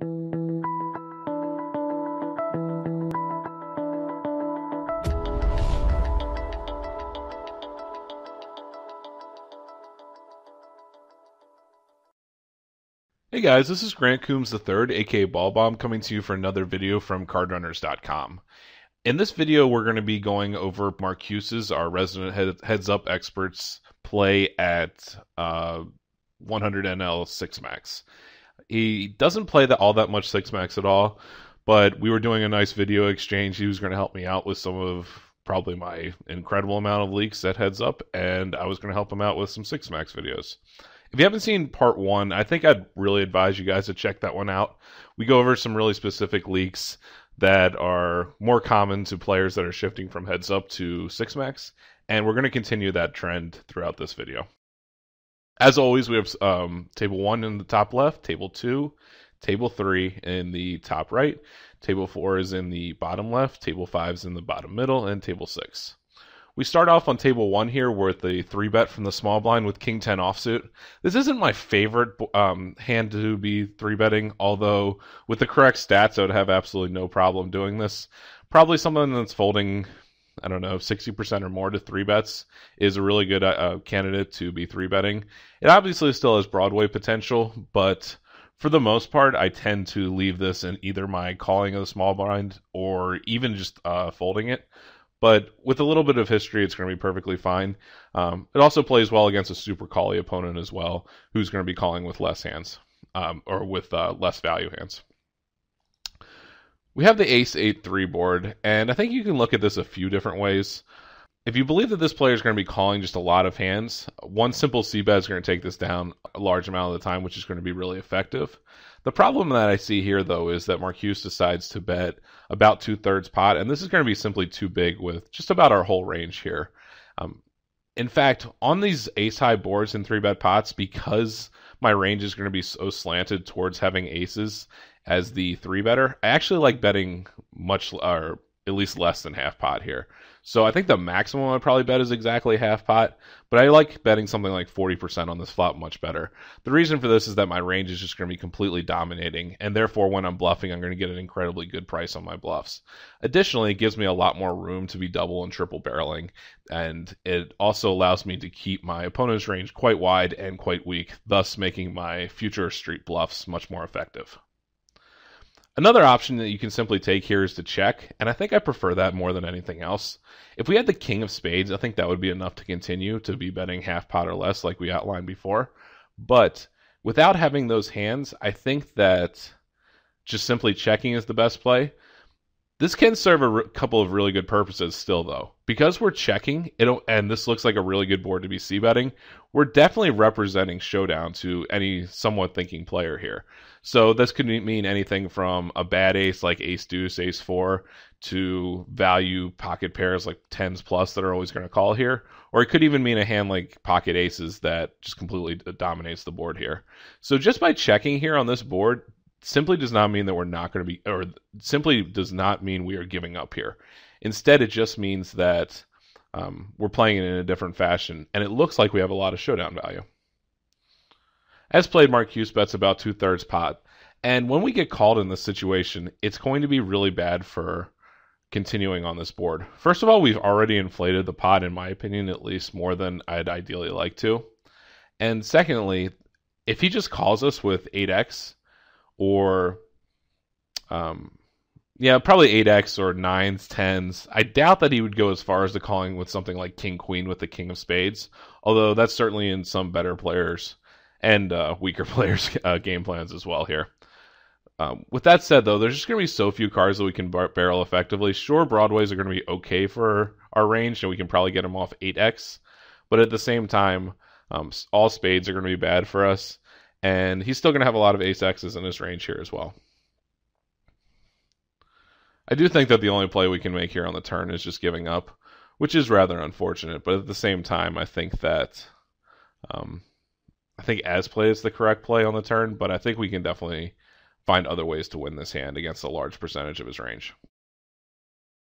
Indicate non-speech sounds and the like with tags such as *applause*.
Hey guys, this is Grant Coombs III, aka Balbomb, coming to you for another video from CardRunners.com. In this video, we're going to be going over Markuis's, our resident head, heads up experts, play at uh, 100 NL 6 max. He doesn't play that all that much 6 max at all, but we were doing a nice video exchange. He was going to help me out with some of probably my incredible amount of leaks at heads up, and I was going to help him out with some 6 max videos. If you haven't seen part one, I think I'd really advise you guys to check that one out. We go over some really specific leaks that are more common to players that are shifting from heads up to six max, and we're going to continue that trend throughout this video. As always, we have um, table one in the top left, table two, table three in the top right, table four is in the bottom left, table five is in the bottom middle, and table six. We start off on table one here with the three bet from the small blind with king 10 offsuit. This isn't my favorite um, hand to be three betting, although with the correct stats, I would have absolutely no problem doing this. Probably someone that's folding, I don't know, 60% or more to three bets is a really good uh, candidate to be three betting. It obviously still has Broadway potential, but for the most part, I tend to leave this in either my calling of the small blind or even just uh, folding it. But with a little bit of history, it's going to be perfectly fine. Um, it also plays well against a super collie opponent as well, who's going to be calling with less hands um, or with uh, less value hands. We have the Ace 8 3 board, and I think you can look at this a few different ways. If you believe that this player is going to be calling just a lot of hands, one simple C bet is going to take this down a large amount of the time, which is going to be really effective. The problem that I see here, though, is that Markuis decides to bet about two thirds pot, and this is going to be simply too big with just about our whole range here. Um, in fact, on these ace high boards in three bet pots, because my range is going to be so slanted towards having aces as the three better, I actually like betting much or at least less than half pot here. So I think the maximum I'd probably bet is exactly half pot, but I like betting something like 40% on this flop much better. The reason for this is that my range is just going to be completely dominating, and therefore when I'm bluffing, I'm going to get an incredibly good price on my bluffs. Additionally, it gives me a lot more room to be double and triple barreling, and it also allows me to keep my opponent's range quite wide and quite weak, thus making my future street bluffs much more effective. Another option that you can simply take here is to check, and I think I prefer that more than anything else. If we had the king of spades, I think that would be enough to continue to be betting half pot or less, like we outlined before. But without having those hands, I think that just simply checking is the best play. This can serve a couple of really good purposes still, though. Because we're checking, it'll, and this looks like a really good board to be c betting, we're definitely representing showdown to any somewhat thinking player here. So this could mean anything from a bad ace like ace deuce, ace four, to value pocket pairs like tens plus that are always going to call here. Or it could even mean a hand like pocket aces that just completely dominates the board here. So just by checking here on this board, simply does not mean that we're not going to be, or simply does not mean we are giving up here. Instead, it just means that um, we're playing it in a different fashion, and it looks like we have a lot of showdown value. As played, Markuis bets about two thirds pot, and when we get called in this situation, it's going to be really bad for continuing on this board. First of all, we've already inflated the pot, in my opinion, at least more than I'd ideally like to. And secondly, if he just calls us with 8x, or um, yeah, probably 8x or 9s, 10s. I doubt that he would go as far as the calling with something like King Queen with the King of Spades, although that's certainly in some better players and uh, weaker *laughs* players' uh, game plans as well here. Um, with that said, though, there's just going to be so few cards that we can bar- barrel effectively. Sure, Broadways are going to be okay for our range, and we can probably get them off 8x, but at the same time, um, all spades are going to be bad for us and he's still going to have a lot of ace X's in his range here as well. I do think that the only play we can make here on the turn is just giving up, which is rather unfortunate. But at the same time, I think that um, I think as play is the correct play on the turn, but I think we can definitely find other ways to win this hand against a large percentage of his range.